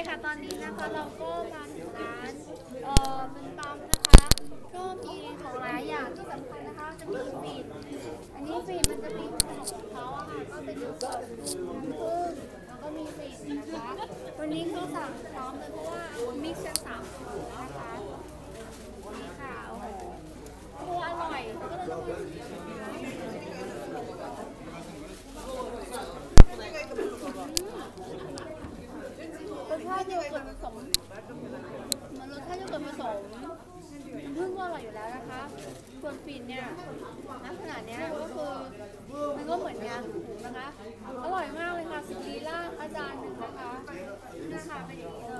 คค่ะ ตอนนี้นะคะเราก็มาถึงร้านเอ่อเป็นปั๊มนะคะ ก็มีของหลายอย่างที่สำคัญนะคะ จะมีฟีดอันนี้ฟีดมันจะมีของเขาอะค่ะ ก็เป็นน้ำสดน้ำผึ้งแล้วก็มีฟีดนะคะ วันนี้เขาสั่งพร้อมเลยเพราะว่ามิกซ์กันสามถุงนะคะนี่ค่ะโอ้โหโอ้อร่อย ก็เลยต้องมา สชาติโยเกิร์ตผสมเหมือนรสชาติโยเกิร์ตผสมน้ำผึ้งก็อร่อยอยู่แล้วนะคะส่วนฟินเนี่ยลักษณะเนี้ยก็คือมันก็เหมือนยาสูบนะคะ อร่อยมากเลยค่ะสกีล่าอาจารย์หนึ่งนะคะนี่ค่ะเป็นอย่างนี้เลย